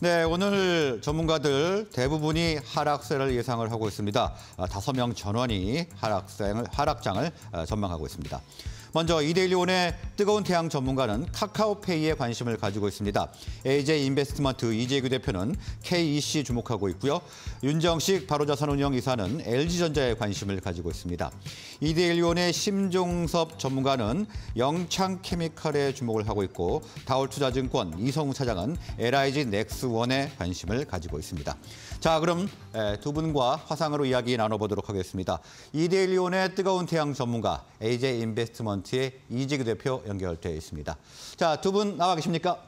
네, 오늘 전문가들 대부분이 하락세를 예상을 하고 있습니다. 아, 다섯 명 전원이 하락장을, 하락장을 아, 전망하고 있습니다. 먼저 이데일리온의 뜨거운 태양 전문가는 카카오페이에 관심을 가지고 있습니다. AJ 인베스트먼트 이재규 대표는 KEC 주목하고 있고요. 윤정식 바로자산운영 이사는 LG전자에 관심을 가지고 있습니다. 이데일리온의 심종섭 전문가는 영창케미칼에 주목을 하고 있고 다올투자증권 이성우 차장은 LIG 넥스원에 관심을 가지고 있습니다. 자, 그럼 두 분과 화상으로 이야기 나눠보도록 하겠습니다. 이데일리온의 뜨거운 태양 전문가 AJ 인베스트먼트 펀트의 이재규 대표 연결되어 있습니다. 자, 두 분 나와 계십니까?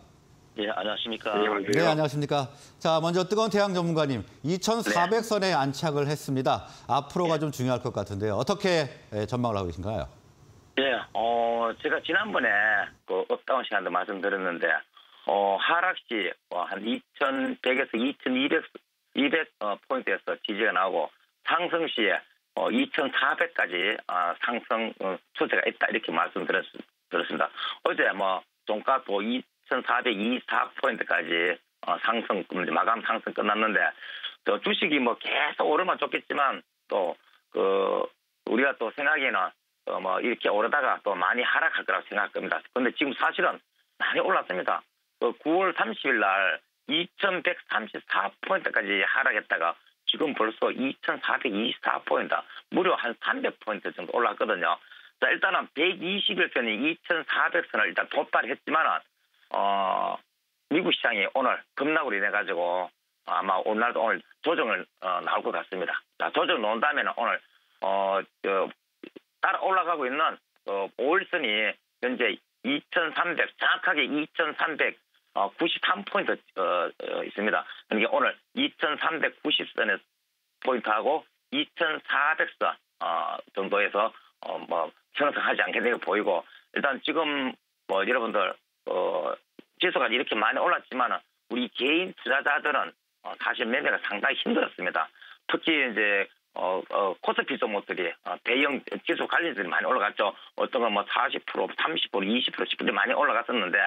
예, 안녕하십니까. 네, 안녕하십니까. 자, 먼저 뜨거운 태양 전문가님, 2,400선에 네. 안착을 했습니다. 앞으로가 네. 좀 중요할 것 같은데요. 어떻게 예, 전망을 하고 계신가요? 예, 어, 제가 지난번에 그 업다운 시간도 말씀드렸는데, 어, 하락시 어, 한 2,100에서 2,200 200 어, 포인트에서 지지가 나오고 상승 시에 어, 2,400까지 어, 상승 어, 추세가 있다 이렇게 말씀드렸습니다. 어제 뭐 종가도 2,424포인트까지 어, 상승 마감 상승 끝났는데 또 주식이 뭐 계속 오르면 좋겠지만 또 그 우리가 또 생각에는 어, 뭐 이렇게 오르다가 또 많이 하락할 거라고 생각합니다. 그런데 지금 사실은 많이 올랐습니다. 그 9월 30일 날 2,134포인트까지 하락했다가 지금 벌써 2,424포인트, 무려 한 300포인트 정도 올랐거든요. 자, 일단은 121선이 2,400선을 일단 도달했지만은, 어, 미국 시장이 오늘 급락으로 인해가지고 아마 오늘도 오늘 조정을 어, 나올 것 같습니다. 자, 조정 나온 다음에는 오늘, 어, 저, 따라 올라가고 있는 어, 5일선이 현재 2,300, 정확하게 2,300 어, 93포인트 어, 어, 있습니다. 그러니까 오늘 2,390선의 포인트하고 2,400선 어, 정도에서 어, 뭐 상승하지 않게 되고 보이고 일단 지금 뭐 여러분들 어, 지수가 이렇게 많이 올랐지만 우리 개인 투자자들은 어, 사실 매매가 상당히 힘들었습니다. 특히 이제 어, 어, 코스피 종목들이 어, 대형 지수 관련들이 많이 올라갔죠. 어떤 건 뭐 40%, 30%, 20%, 10% 많이 올라갔었는데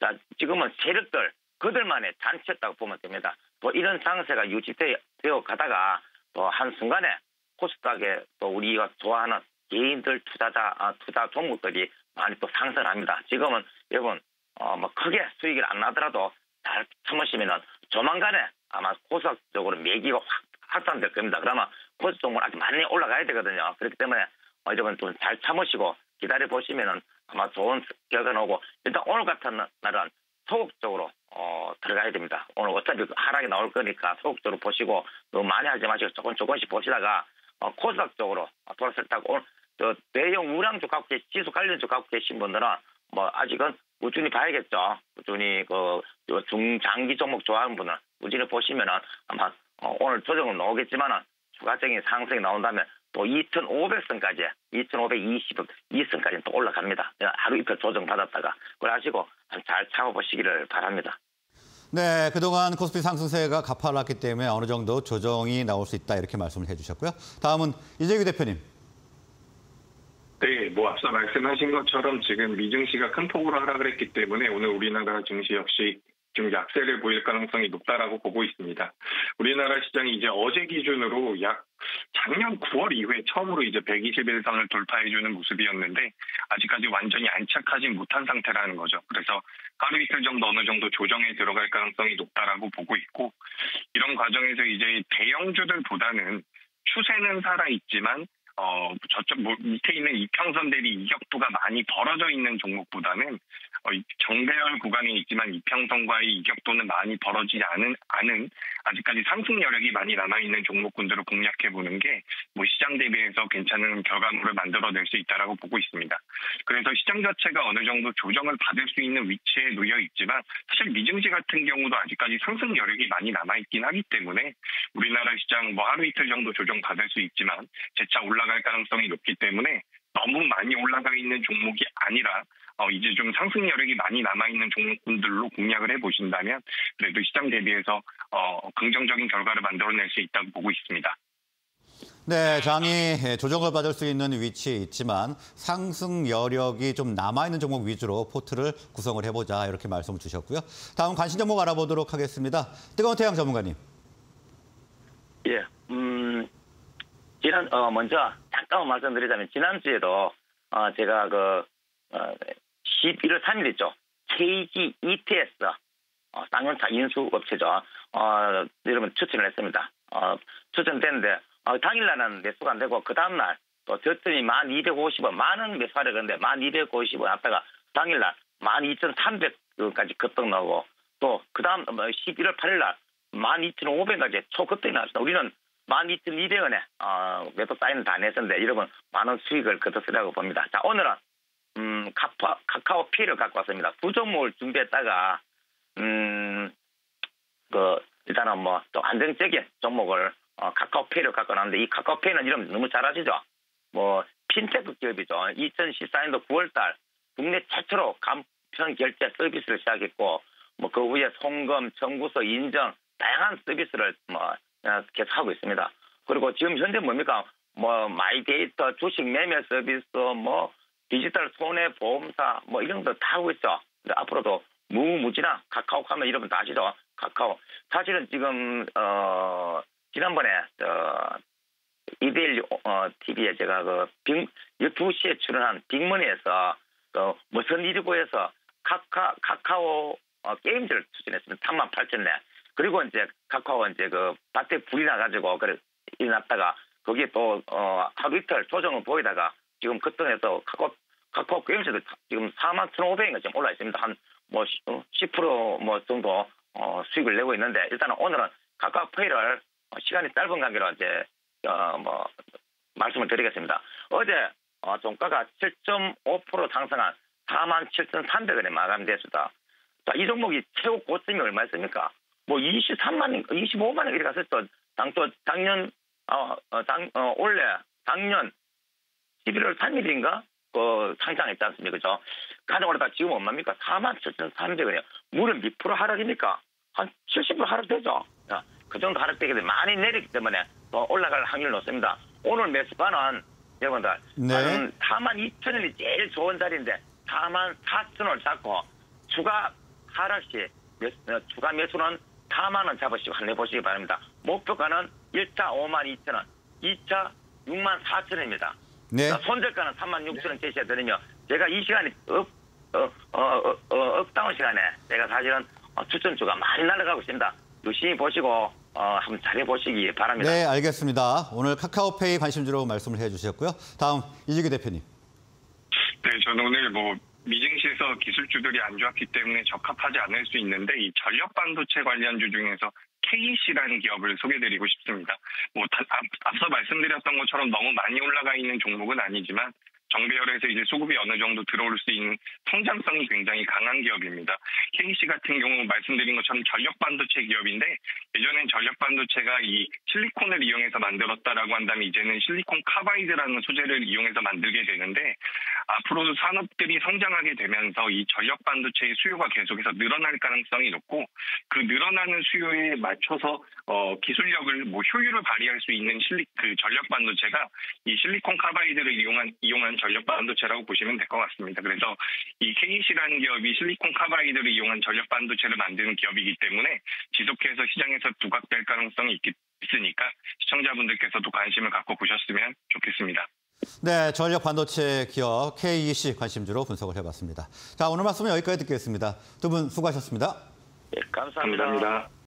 자, 지금은 세력들, 그들만의 잔치였다고 보면 됩니다. 또 이런 상세가 유지되어 가다가 또 한순간에 코스닥에 또 우리가 좋아하는 개인들 투자자, 아, 투자 종목들이 많이 또 상승합니다. 지금은 여러분, 어, 뭐 크게 수익이 안 나더라도 잘 참으시면은 조만간에 아마 코스닥 쪽으로 매기가 확 확산될 겁니다. 그러면 코스닥 종목 아직 많이 올라가야 되거든요. 그렇기 때문에 어, 여러분 좀 잘 참으시고 기다려 보시면은 아마 좋은 결과 나오고 일단 오늘 같은 날은 소극적으로 어, 들어가야 됩니다. 오늘 어차피 하락이 나올 거니까 소극적으로 보시고 너무 많이 하지 마시고 조금 조금씩 보시다가 어, 코스닥 쪽으로 돌아설 타고 오늘 저 대형 우량 주 갖고 계신 지수 관련 주 갖고 계신 분들은 뭐 아직은 꾸준히 봐야겠죠. 꾸준히 그 중장기 종목 좋아하는 분은 꾸준히 보시면은 아마 어, 오늘 조정은 나오겠지만은 추가적인 상승이 나온다면 또 2,500선까지 2,522선까지 또 올라갑니다. 하루 이틀 조정 받았다가 그걸 아시고 잘 참아보시기를 바랍니다. 네, 그동안 코스피 상승세가 가파랐기 때문에 어느 정도 조정이 나올 수 있다 이렇게 말씀을 해주셨고요. 다음은 이재규 대표님. 네, 뭐 앞서 말씀하신 것처럼 지금 미증시가 큰 폭으로 하락을 했기 때문에 오늘 우리나라 증시 역시 좀 약세를 보일 가능성이 높다라고 보고 있습니다. 우리나라 시장이 이제 어제 기준으로 약 작년 9월 이후에 처음으로 이제 121선을 돌파해주는 모습이었는데 아직까지 완전히 안착하지 못한 상태라는 거죠. 그래서 하루 이틀 정도 어느 정도 조정에 들어갈 가능성이 높다라고 보고 있고 이런 과정에서 이제 대형주들보다는 추세는 살아있지만 어, 저쪽 뭐 밑에 있는 이평선 대비 이격도가 많이 벌어져 있는 종목보다는 어, 정배열 구간에 있지만 이평선과의 이격도는 많이 벌어지지 않은, 않은 아직까지 상승 여력이 많이 남아있는 종목군들을 공략해 보는 게 뭐 시장 대비해서 괜찮은 결과물을 만들어낼 수 있다라고 보고 있습니다. 그래서 시장 자체가 어느 정도 조정을 받을 수 있는 위치에 놓여 있지만 사실 미증시 같은 경우도 아직까지 상승 여력이 많이 남아있긴 하기 때문에 우리나라 시장 뭐 하루 이틀 정도 조정 받을 수 있지만 재차 올라갈 가능성이 높기 때문에 너무 많이 올라가 있는 종목이 아니라 어, 이제 좀 상승 여력이 많이 남아있는 종목군들로 공략을 해보신다면 그래도 시장 대비해서 어, 긍정적인 결과를 만들어낼 수 있다고 보고 있습니다. 네, 장이 조정을 받을 수 있는 위치에 있지만 상승 여력이 좀 남아있는 종목 위주로 포트를 구성을 해보자 이렇게 말씀을 주셨고요. 다음 관심 종목 알아보도록 하겠습니다. 뜨거운 태양 전문가님. 예, 음, 지난, 어, 먼저 잠깐 말씀드리자면, 지난주에도, 어, 제가 그, 어, 11월 3일 있죠. KG ETS, 어, 쌍용차 인수업체죠. 어, 여러분 추천을 했습니다. 어, 추천됐는데, 어, 당일날은 매수가 안 되고, 그 다음날 또 저점이 1250원, 만원 매수하려 그랬는데, 1250원 왔다가 당일날 12300까지 급등 나오고, 또, 그 다음, 뭐, 11월 8일날 12,500까지 초급등이 나왔습니다. 우리는 12,200원에 어, 매도 사인을 다 냈었는데 여러분 많은 수익을 거뒀으라고 봅니다. 자 오늘은 음, 카파, 카카오 피를 갖고 왔습니다. 두 종목을 준비했다가 음, 그 일단은 뭐 또 안정적인 종목을 어, 카카오페이를 갖고 왔는데 이 카카오페이는 이름 너무 잘 아시죠? 뭐 핀테크 기업이죠. 2014년도 9월달 국내 최초로 간편 결제 서비스를 시작했고 뭐 그 후에 송금, 청구서 인증 다양한 서비스를 뭐 어, 계속 하고 있습니다. 그리고 지금 현재 뭡니까? 뭐 마이데이터 주식 매매 서비스 뭐 디지털 손해 보험사 뭐 이런 거 다 하고 있죠. 근데 앞으로도 무궁무진한 카카오 하면 여러분 다 아시죠? 카카오. 사실은 지금 어 지난번에 어 이데일 어 TV에 제가 그 빅, 12시에 출연한 빅머니에서 그 무슨 일이고 해서 카카 카카오 어, 게임즈를 추진했습니다. 3만 8천 내. 그리고 이제 카카오 이제 그 밭에 불이 나가지고 그래 일났다가 거기에 또 어, 하루 이틀 조정을 보이다가 지금 급등해서 카카오 카카오 게임즈도 지금 4만 1,500인가 지금 올라 있습니다. 한 뭐 10%뭐 정도 어, 수익을 내고 있는데 일단은 오늘은 카카오페이를 시간이 짧은 관계로 이제 어, 뭐 말씀을 드리겠습니다. 어제 어, 종가가 7.5% 상승한 47,300원에 마감됐습니다. 자, 이 종목이 최고 고점이 얼마였습니까? 뭐 23만, 25만 원 이렇게 갔었죠. 당초 작년 어, 어, 당, 어, 올해 작년 11월 3일인가 그 상장했지 않습니까? 그죠? 오르다 지금 얼마입니까? 4만 7,300원이에요. 무려 몇 프로 하락입니까? 한 70% 하락되죠. 자, 그 정도 하락되게 되면 많이 내리기 때문에 더 올라갈 확률이 높습니다. 오늘 매수가는 여러분들 네. 한 4만 2천 원이 제일 좋은 자리인데 4만 4천 원을 잡고 추가 하락 시 매, 어, 추가 매수는 4만 원 잡으시고 한번 해보시기 바랍니다. 목표가는 1차 5만 2천 원, 2차 6만 4천 원입니다. 네. 손절가는 3만 6천 원 제시해 드리며 제가 이 시간이 업, 어, 어, 어, 어, 업다운 시간에 제가 사실은 어, 추천주가 많이 날아가고 있습니다. 열심히 보시고 어, 한번 잘해 보시기 바랍니다. 네, 알겠습니다. 오늘 카카오페이 관심주로 말씀을 해주셨고요. 다음 이주기 대표님. 네, 저는 오늘 뭐 미증시에서 기술주들이 안 좋았기 때문에 적합하지 않을 수 있는데 이 전력 반도체 관련주 중에서 KEC라는 기업을 소개드리고 싶습니다. 뭐 다, 앞, 앞서 말씀드렸던 것처럼 너무 많이 올라가 있는 종목은 아니지만 정배열에서 이제 수급이 어느 정도 들어올 수 있는 성장성이 굉장히 강한 기업입니다. KC 같은 경우 말씀드린 것처럼 전력 반도체 기업인데 예전엔 전력 반도체가 이 실리콘을 이용해서 만들었다라고 한다면 이제는 실리콘 카바이드라는 소재를 이용해서 만들게 되는데 앞으로도 산업들이 성장하게 되면서 이 전력 반도체의 수요가 계속해서 늘어날 가능성이 높고 그 늘어나는 수요에 맞춰서 어, 기술력을 뭐 효율을 발휘할 수 있는 실리 그 전력 반도체가 이 실리콘 카바이드를 이용한 이용한 전력 반도체라고 보시면 될 것 같습니다. 그래서 이 KEC라는 기업이 실리콘 카바이드를 이용한 전력 반도체를 만드는 기업이기 때문에 지속해서 시장에서 부각될 가능성이 있기, 있으니까 시청자분들께서도 관심을 갖고 보셨으면 좋겠습니다. 네, 전력 반도체 기업 KEC 관심주로 분석을 해봤습니다. 자, 오늘 말씀은 여기까지 듣겠습니다. 두 분 수고하셨습니다. 예, 감사합니다. 감사합니다.